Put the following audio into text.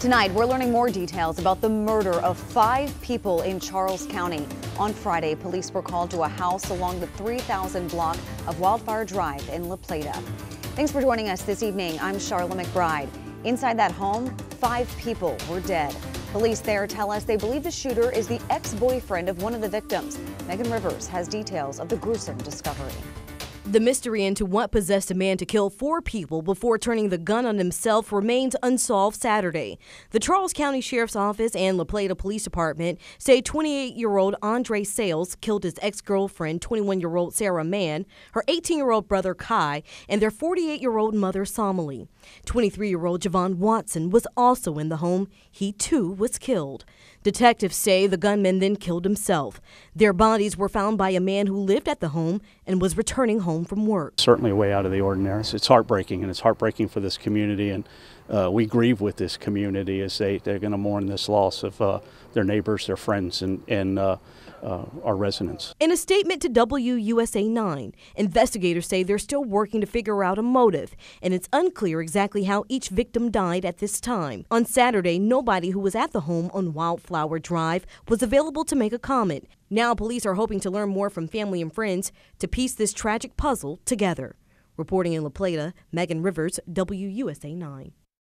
Tonight, we're learning more details about the murder of five people in Charles County. On Friday, police were called to a house along the 3000 block of Wildflower Drive in La Plata. Thanks for joining us this evening. I'm Charla McBride. Inside that home, five people were dead. Police there tell us they believe the shooter is the ex-boyfriend of one of the victims. Megan Rivers has details of the gruesome discovery. The mystery into what possessed a man to kill four people before turning the gun on himself remains unsolved Saturday. The Charles County Sheriff's Office and La Plata Police Department say 28 year old Andre Sales killed his ex girlfriend, 21 year old Sarah Mann, her 18 year old brother Kai, and their 48 year old mother Somali. 23 year old Javon Watson was also in the home. He too was killed. Detectives say the gunman then killed himself. Their bodies were found by a man who lived at the home and was returning home from work. Certainly way out of the ordinary. It's heartbreaking, and it's heartbreaking for this community, and uh, we grieve with this community as they, they're going to mourn this loss of uh, their neighbors, their friends, and, and uh, uh, our residents. In a statement to WUSA 9, investigators say they're still working to figure out a motive, and it's unclear exactly how each victim died at this time. On Saturday, nobody who was at the home on Wildflower Drive was available to make a comment. Now, police are hoping to learn more from family and friends to piece this tragic puzzle together. Reporting in La Plata, Megan Rivers, WUSA 9.